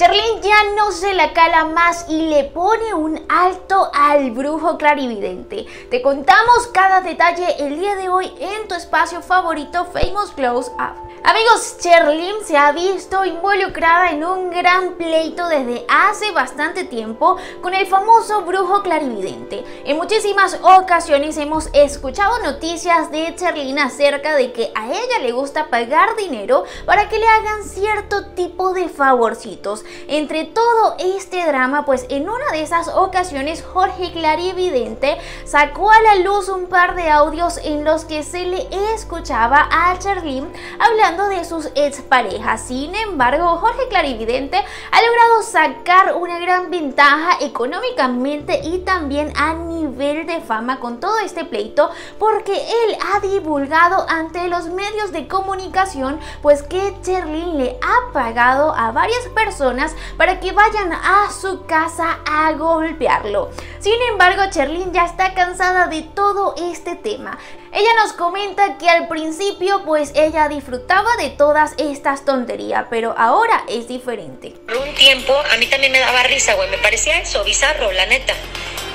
Charlene ya no se la cala más y le pone un alto al brujo clarividente. Te contamos cada detalle el día de hoy en tu espacio favorito Famous Close Up. Amigos, Cherlin se ha visto involucrada en un gran pleito desde hace bastante tiempo con el famoso brujo clarividente. En muchísimas ocasiones hemos escuchado noticias de Cherlin acerca de que a ella le gusta pagar dinero para que le hagan cierto tipo de favorcitos. Entre todo este drama, pues en una de esas ocasiones Jorge Clarividente sacó a la luz un par de audios en los que se le escuchaba a Cherlin hablando de sus exparejas. Sin embargo, Jorge Clarividente ha logrado sacar una gran ventaja económicamente y también a nivel de fama con todo este pleito porque él ha divulgado ante los medios de comunicación pues que Cherlin le ha pagado a varias personas para que vayan a su casa a golpearlo. Sin embargo, Cherlin ya está cansada de todo este tema. Ella nos comenta que al principio pues ella disfrutaba de todas estas tonterías, pero ahora es diferente. Por un tiempo a mí también me daba risa, güey, me parecía eso, bizarro, la neta.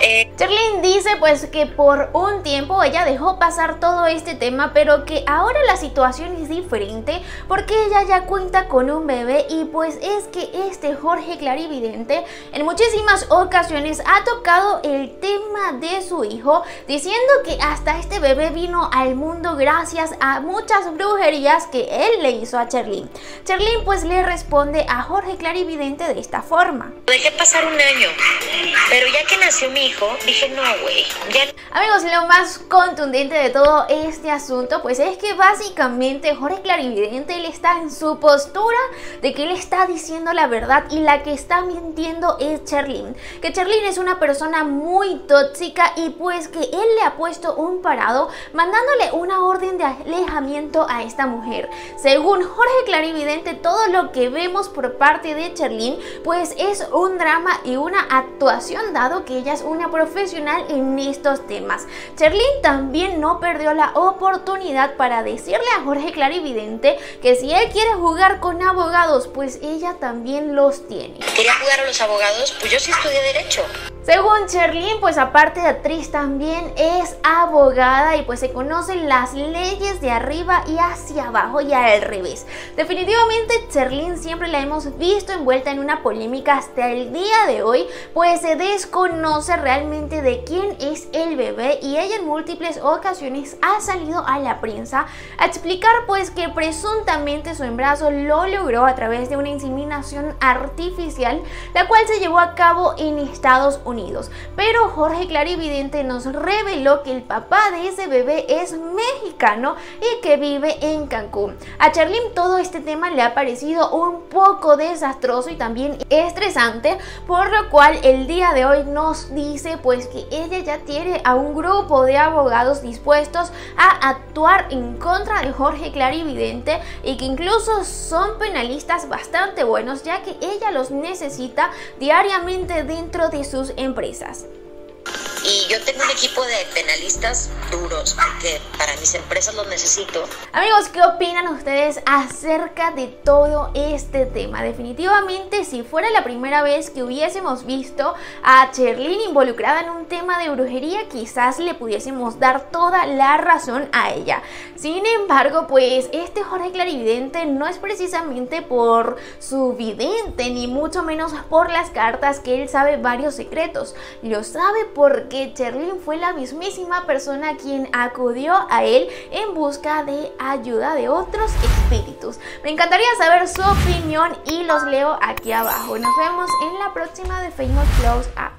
Eh, dice pues que por un tiempo ella dejó pasar todo este tema, pero que ahora la situación es diferente porque ella ya cuenta con un bebé y pues es que este Jorge Clarividente en muchísimas ocasiones ha tocado el tema de su hijo diciendo que hasta este bebé vino al mundo gracias a muchas brujerías que él le hizo a Cherlin. Cherlin pues le responde a Jorge Clarividente de esta forma. Dejé pasar un año, pero ya que nació mi dije, no, güey. Amigos, lo más contundente de todo este asunto, pues es que básicamente Jorge Clarividente, él está en su postura de que él está diciendo la verdad y la que está mintiendo es Cherlin. Que Cherlin es una persona muy tóxica y pues que él le ha puesto un parado mandándole una orden de alejamiento a esta mujer. Según Jorge Clarividente, todo lo que vemos por parte de Cherlin, pues es un drama y una actuación dado que ella es una profesional en estos temas. Cherlin también no perdió la oportunidad para decirle a Jorge Clarividente que si él quiere jugar con abogados, pues ella también los tiene. ¿Quería jugar a los abogados? Pues yo sí estudié Derecho. Según Cherlin, pues aparte de actriz también es abogada y pues se conocen las leyes de arriba y hacia abajo y al revés. Definitivamente Cherlin siempre la hemos visto envuelta en una polémica hasta el día de hoy, pues se desconoce realmente de quién es el bebé y ella en múltiples ocasiones ha salido a la prensa a explicar pues que presuntamente su embarazo lo logró a través de una inseminación artificial, la cual se llevó a cabo en Estados Pero Jorge Clarividente nos reveló que el papá de ese bebé es mexicano y que vive en Cancún. A Charlene todo este tema le ha parecido un poco desastroso y también estresante, por lo cual el día de hoy nos dice pues que ella ya tiene a un grupo de abogados dispuestos a actuar en contra de Jorge Clarividente y que incluso son penalistas bastante buenos ya que ella los necesita diariamente dentro de sus empresas. Y yo tengo un equipo de penalistas duros porque para mis empresas los necesito. Amigos, ¿qué opinan ustedes acerca de todo este tema? Definitivamente, si fuera la primera vez que hubiésemos visto a Cherlin involucrada en un tema de brujería, quizás le pudiésemos dar toda la razón a ella. Sin embargo, pues este Jorge Clarividente no es precisamente por su vidente, ni mucho menos por las cartas que él sabe varios secretos. Lo sabe porque que Cherlin fue la mismísima persona quien acudió a él en busca de ayuda de otros espíritus. Me encantaría saber su opinión y los leo aquí abajo. Nos vemos en la próxima de Famous Close Up.